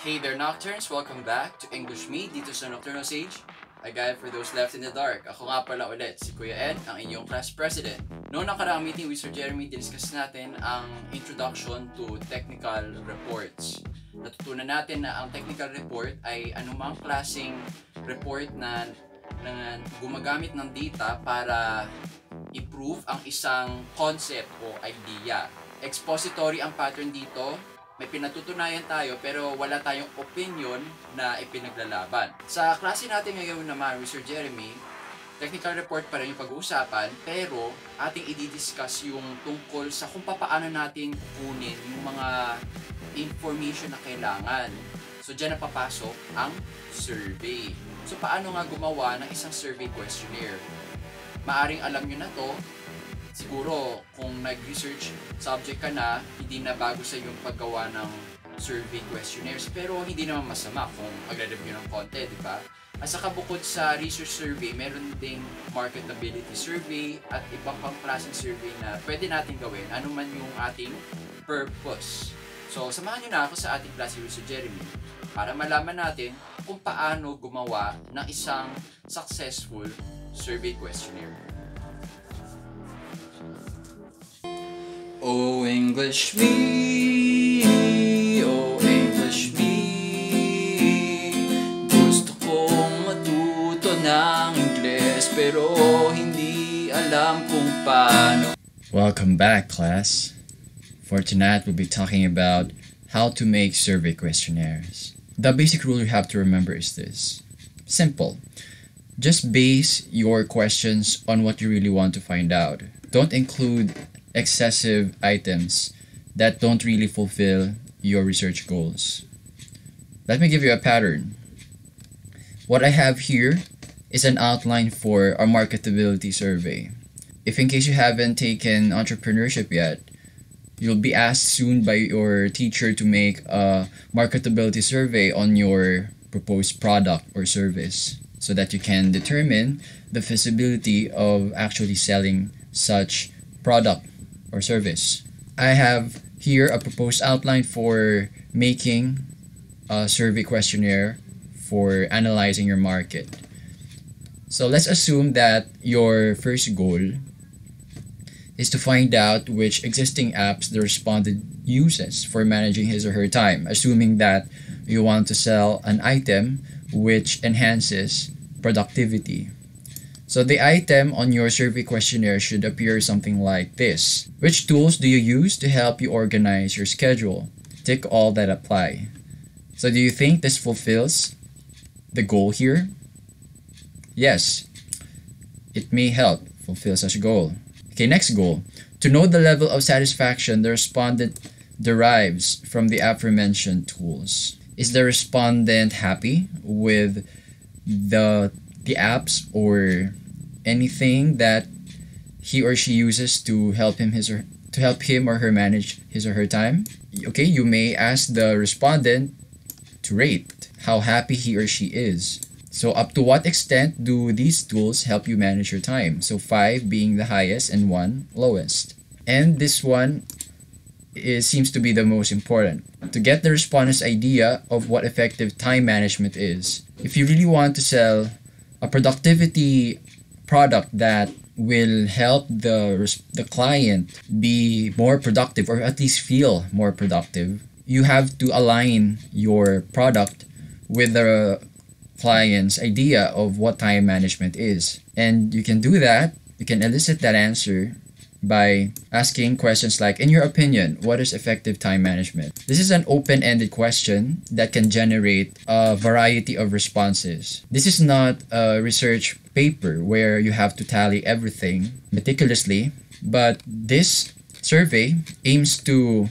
Hey there Nocturnes! Welcome back to English Me dito sa Nocturnal Sage. A guide for those left in the dark. Ako nga pala ulit, si Kuya Ed, ang inyong class president. Noong nakaraang meeting with Sir Jeremy, diniscuss natin ang introduction to technical reports. Natutunan natin na ang technical report ay anumang klaseng report na, na gumagamit ng data para improve ang isang concept o idea. Expository ang pattern dito, may pinatutunayan tayo pero wala tayong opinion na ipinaglalaban. Sa klase natin ngayon naman with Sir Jeremy, technical report pa rin yung pag-uusapan pero ating i-discuss yung tungkol sa kung paano natin kunin yung mga information na kailangan. So dyan na papasok ang survey. So paano nga gumawa ng isang survey questionnaire? Maaring alam nyo na to siguro kung nag-research subject ka na, hindi na bago sa yung paggawa ng survey questionnaires. Pero hindi naman masama kung magre-review ng konti, di ba? At saka bukod sa research survey, meron ding marketability survey at ibang pang klaseng survey na pwede natin gawin ano man yung ating purpose. So, samahan nyo na ako sa ating klase with Jeremy para malaman natin kung paano gumawa ng isang successful survey questionnaire. Oh English me, oh English me Gusto kong matuto ng pero hindi alam kung paano Welcome back class. For tonight we'll be talking about how to make survey questionnaires. The basic rule you have to remember is this. Simple. Just base your questions on what you really want to find out. Don't include excessive items that don't really fulfill your research goals. Let me give you a pattern. What I have here is an outline for our marketability survey. If in case you haven't taken entrepreneurship yet, you'll be asked soon by your teacher to make a marketability survey on your proposed product or service so that you can determine the feasibility of actually selling such product or service. I have here a proposed outline for making a survey questionnaire for analyzing your market. So let's assume that your first goal is to find out which existing apps the respondent uses for managing his or her time, assuming that you want to sell an item which enhances productivity. So the item on your survey questionnaire should appear something like this. Which tools do you use to help you organize your schedule? Tick all that apply. So do you think this fulfills the goal here? Yes, it may help fulfill such a goal. Okay, next goal. To know the level of satisfaction the respondent derives from the aforementioned tools. Is the respondent happy with the the apps or anything that he or she uses to help him his or to help him or her manage his or her time? Okay, you may ask the respondent to rate how happy he or she is. So up to what extent do these tools help you manage your time? So 5 being the highest and 1 lowest. And this one is, seems to be the most important. To get the respondent's idea of what effective time management is. If you really want to sell a productivity product that will help the the client be more productive or at least feel more productive you have to align your product with the client's idea of what time management is. And you can do that, you can elicit that answer by asking questions like, in your opinion, what is effective time management? This is an open ended question that can generate a variety of responses. This is not a research paper where you have to tally everything meticulously, but this survey aims to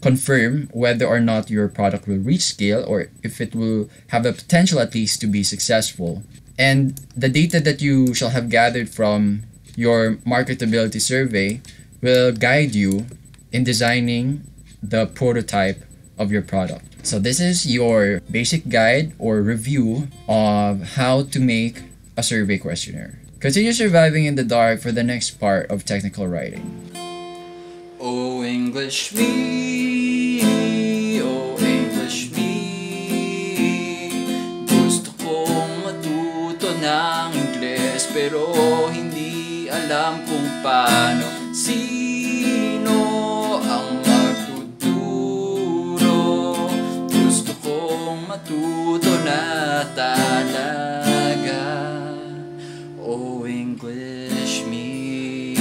confirm whether or not your product will reach scale or if it will have the potential at least to be successful. And the data that you shall have gathered from your marketability survey will guide you in designing the prototype of your product. So this is your basic guide or review of how to make a survey questionnaire. Continue surviving in the dark for the next part of technical writing. Oh English me, oh English me Gusto kong matuto ng English pero hindi alam kung paano. Sino ang magtuturo? Gusto kong matuto na talaga. Oh English me.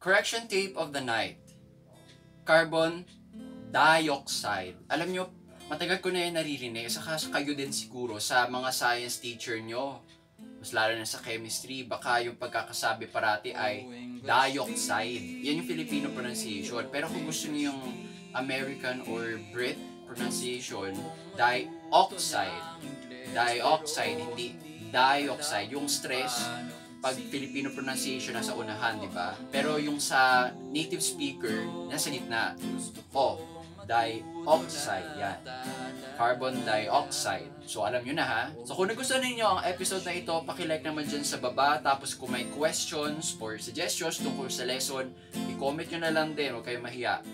Correction tape of the night. Carbon dioxide. Alam nyo, matagal ko na yan naririnig, saka kayo din siguro sa mga science teacher nyo. Mas lalo na sa chemistry, baka yung pagkakasabi parati ay dioxide. Yan yung Filipino pronunciation. Pero kung gusto niyo yung American or Brit pronunciation, dioxide. Dioxide, hindi dioxide. Yung stress, pag Filipino pronunciation nasa unahan, di ba? Pero yung sa native speaker, nasa gitna. O, dioxide, yan. Carbon dioxide. So, alam nyo na ha. So, kung nagustuhan ninyo ang episode na ito, pakilike naman dyan sa baba. Tapos, kung may questions or suggestions tungkol sa lesson, i-comment nyo na lang din. Huwag kayong mahiya.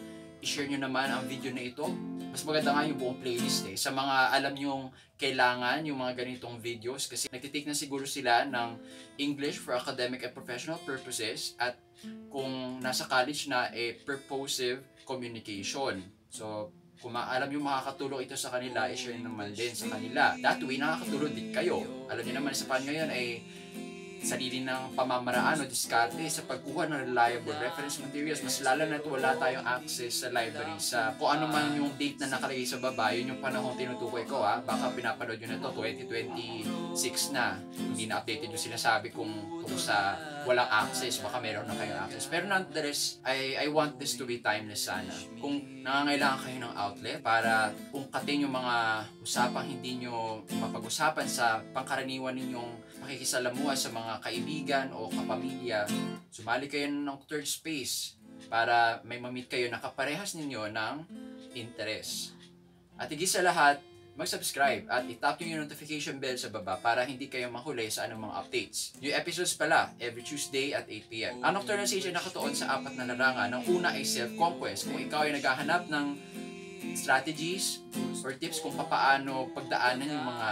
I-share nyo naman ang video na ito. Mas maganda nga yung buong playlist eh. Sa mga alam nyong kailangan yung mga ganitong videos kasi nagtitake na siguro sila ng English for academic and professional purposes at kung nasa college na eh purposive communication. So, kung alam yung makakatulong ito sa kanila, i-share naman din sa kanila. That way, nakakatulong din kayo. Alam niyo naman sa paano ngayon ay sarili ng pamamaraan o diskarte sa pagkuha ng reliable reference materials. Mas lalo na ito wala tayong access sa library sa kung ano man yung date na nakalagay sa baba, yun yung panahon tinutukoy ko ha. Baka pinapanood yun na to 2026 na. Hindi na updated yung sinasabi kung kung sa walang access, baka meron na kayong access. Pero nonetheless, I, I want this to be timeless sana. Kung nangangailangan kayo ng outlet para ungkatin yung mga usapang hindi nyo mapag-usapan sa pangkaraniwan ninyong pakikisalamuha sa mga kaibigan o kapamilya, sumali kayo ng third space para may mamit kayo na kaparehas ninyo ng interest. At higit sa lahat, mag-subscribe at itap yung notification bell sa baba para hindi kayo mahuli sa anumang updates. Yung episodes pala, every Tuesday at 8pm. Ang Nocturnal Station nakatuon sa apat na larangan. Ang una ay self-conquest. Kung ikaw ay naghahanap ng strategies or tips kung paano pagdaanan yung mga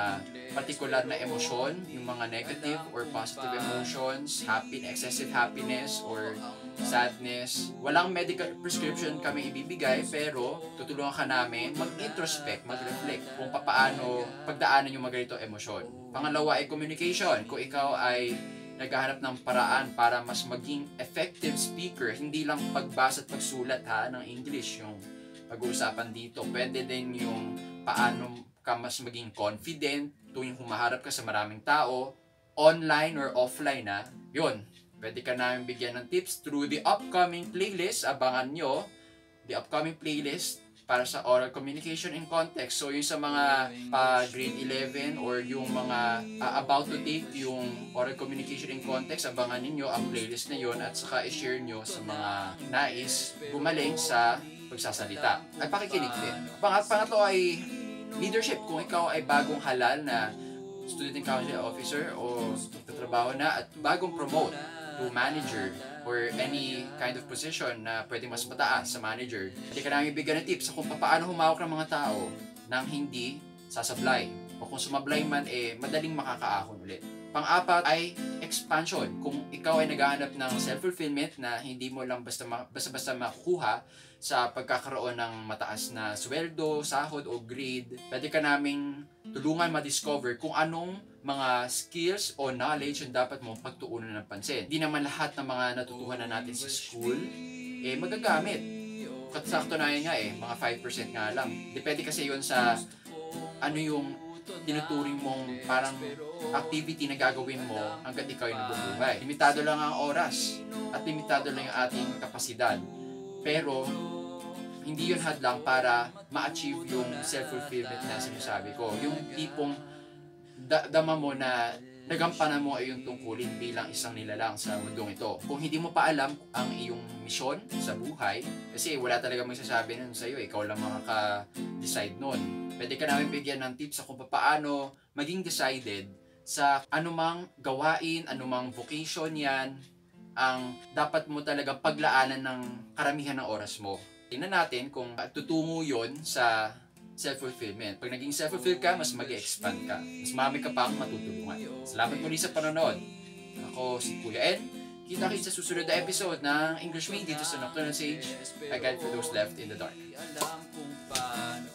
particular na emosyon, yung mga negative or positive emotions, happy, excessive happiness or sadness. Walang medical prescription kami ibibigay pero tutulungan ka namin mag-introspect, mag-reflect kung paano pagdaanan yung mga ganito emosyon. Pangalawa ay communication. Kung ikaw ay naghahanap ng paraan para mas maging effective speaker, hindi lang pagbasa at pagsulat ha ng English yung pag-uusapan dito. Pwede din yung paano ka mas maging confident tuwing humaharap ka sa maraming tao, online or offline na. Yun, pwede ka namin bigyan ng tips through the upcoming playlist. Abangan nyo the upcoming playlist para sa oral communication in context. So, yung sa mga pa grade 11 or yung mga uh, about to take yung oral communication in context, abangan ninyo ang playlist na yon at saka i-share nyo sa mga nais gumaling sa pagsasalita at pakikinig din. Pangat pangatlo ay leadership. Kung ikaw ay bagong halal na student council officer o nagtatrabaho na at bagong promote to manager or any kind of position na pwede mas mataas sa manager, hindi ka namin bigyan ng tips kung paano humawak ng mga tao nang hindi sasablay. O kung sumablay man, eh, madaling makakaahon ulit. Pang-apat ay expansion. Kung ikaw ay naghahanap ng self-fulfillment na hindi mo lang basta basta-basta makukuha sa pagkakaroon ng mataas na sweldo, sahod o grade, pwede ka naming tulungan ma-discover kung anong mga skills o knowledge yung dapat mong pagtuunan ng pansin. Hindi naman lahat ng mga natutuhan na natin sa school eh magagamit. Katsakto na yun nga eh, mga 5% nga lang. Depende kasi yon sa ano yung tinuturing mong parang activity na gagawin mo hanggat ikaw ay nabubuhay. Limitado lang ang oras at limitado lang yung ating kapasidad. Pero, hindi yun hadlang para ma-achieve yung self-fulfillment na sinasabi ko. Yung tipong da- dama mo na nagampanan mo ay yung tungkulin bilang isang nilalang sa mundong ito. Kung hindi mo pa alam ang iyong misyon sa buhay, kasi wala talaga magsasabi nun sa iyo, ikaw lang makaka-decide nun. Pwede ka namin bigyan ng tips sa kung paano maging decided sa anumang gawain, anumang vocation yan, ang dapat mo talaga paglaanan ng karamihan ng oras mo. Tingnan natin kung tutungo yon sa self-fulfillment. Pag naging self-fulfill ka, mas mag expand ka. Mas marami ka pa akong matutulungan. Salamat muli sa panonood. Ako si Kuya N. Kita-kita sa susunod na episode ng English Me dito sa Nocturnal Sage. A Guide for Those Left in the Dark. Alam kung paano